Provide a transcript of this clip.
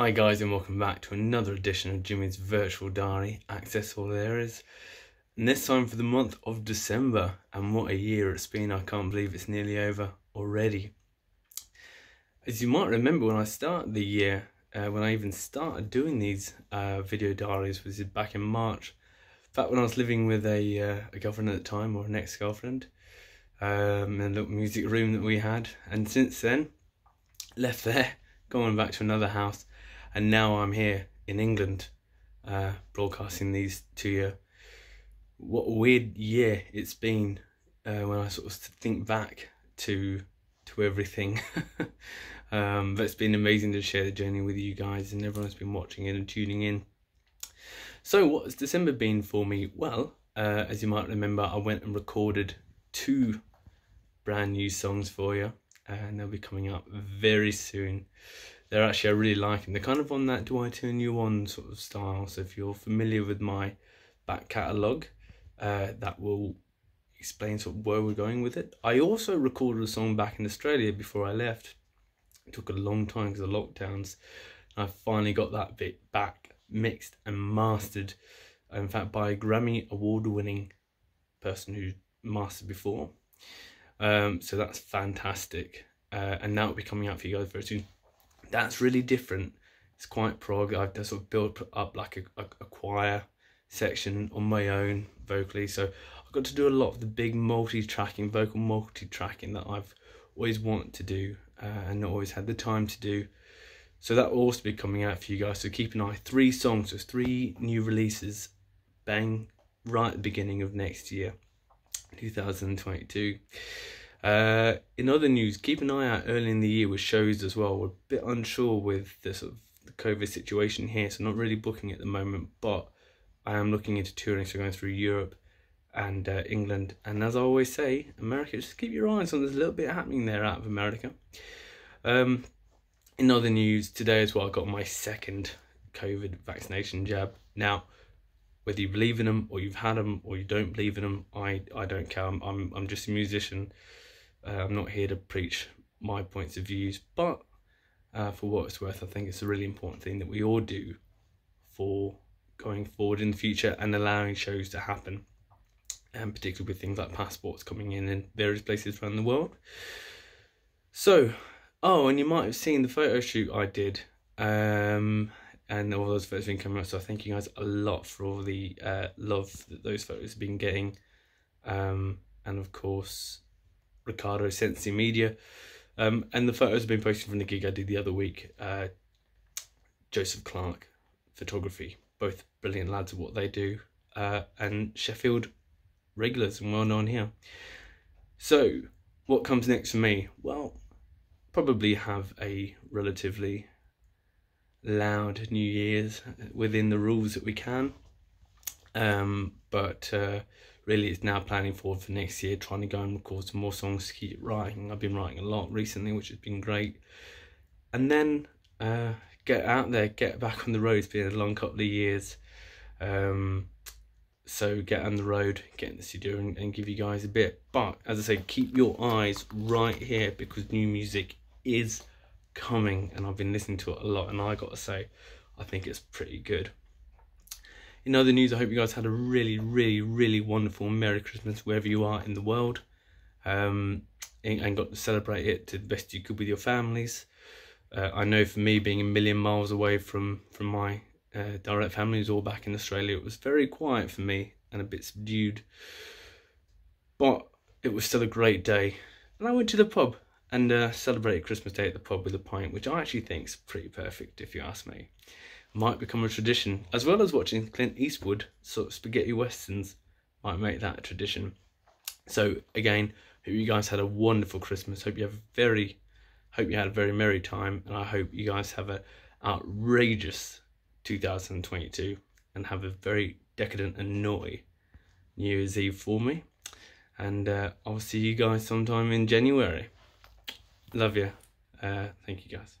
Hi guys and welcome back to another edition of Jimmy's Virtual Diary, Access All Areas. And this time for the month of December, and what a year it's been, I can't believe it's nearly over already. As you might remember when I started the year, uh, when I even started doing these uh, video diaries, was back in March. In fact, when I was living with a, uh, a girlfriend at the time, or an ex-girlfriend, um, in a little music room that we had, and since then, left there, going back to another house, and now I'm here in England, uh, broadcasting these to you. What a weird year it's been uh, when I sort of think back to to everything. um, but it's been amazing to share the journey with you guys, and everyone's been watching and tuning in. So, what has December been for me? Well, uh, as you might remember, I went and recorded two brand new songs for you, and they'll be coming up very soon they're actually I really like them. They're kind of on that do I turn you on sort of style. So if you're familiar with my back catalogue, uh, that will explain sort of where we're going with it. I also recorded a song back in Australia before I left. It took a long time because of lockdowns. I finally got that bit back mixed and mastered. In fact, by a Grammy award winning person who mastered before. Um, so that's fantastic. Uh, and that will be coming out for you guys very soon that's really different. It's quite prog. I've sort of built up like a, a, a choir section on my own vocally. So I've got to do a lot of the big multi-tracking, vocal multi-tracking that I've always wanted to do uh, and not always had the time to do. So that will also be coming out for you guys. So keep an eye. Three songs, three new releases, bang, right at the beginning of next year, 2022. Uh, in other news, keep an eye out early in the year with shows as well. We're a bit unsure with the sort of the COVID situation here, so not really booking at the moment. But I am looking into touring, so going through Europe and uh, England. And as I always say, America, just keep your eyes on. There's a little bit happening there out of America. Um, in other news, today as well, I got my second COVID vaccination jab. Now, whether you believe in them or you've had them or you don't believe in them, I, I don't care. I'm, I'm, I'm just a musician uh, I'm not here to preach my points of views, but uh, for what it's worth, I think it's a really important thing that we all do for going forward in the future and allowing shows to happen, and particularly with things like passports coming in in various places around the world. So, oh, and you might have seen the photo shoot I did, um, and all those photos have been coming out. So I thank you guys a lot for all the uh, love that those photos have been getting, um, and of course Riccardo Cenci Media. Um, and the photos have been posted from the gig I did the other week. Uh, Joseph Clark Photography, both brilliant lads at what they do, uh, and Sheffield regulars and well known here. So, what comes next for me? Well, probably have a relatively loud New Year's within the rules that we can. Um, but uh, really it's now planning forward for next year, trying to go and record some more songs to keep writing. I've been writing a lot recently, which has been great. And then uh, get out there, get back on the road. It's been a long couple of years. Um, so get on the road, get in the studio and, and give you guys a bit. But as I say, keep your eyes right here because new music is coming and I've been listening to it a lot and I gotta say, I think it's pretty good. In other news, I hope you guys had a really, really, really wonderful Merry Christmas wherever you are in the world um, and, and, got to celebrate it to the best you could with your families. Uh, I know for me, being a million miles away from, from my uh, direct families all back in Australia, it was very quiet for me and a bit subdued. But it was still a great day. And I went to the pub and uh, celebrated Christmas Day at the pub with a pint, which I actually think is pretty perfect if you ask me might become a tradition, as well as watching Clint Eastwood sort of spaghetti westerns might make that a tradition. So again, hope you guys had a wonderful Christmas. Hope you have a very, hope you had a very merry time, and I hope you guys have a outrageous 2022 and have a very decadent and naughty New Year's Eve for me. And uh, I'll see you guys sometime in January. Love you. Uh, thank you guys.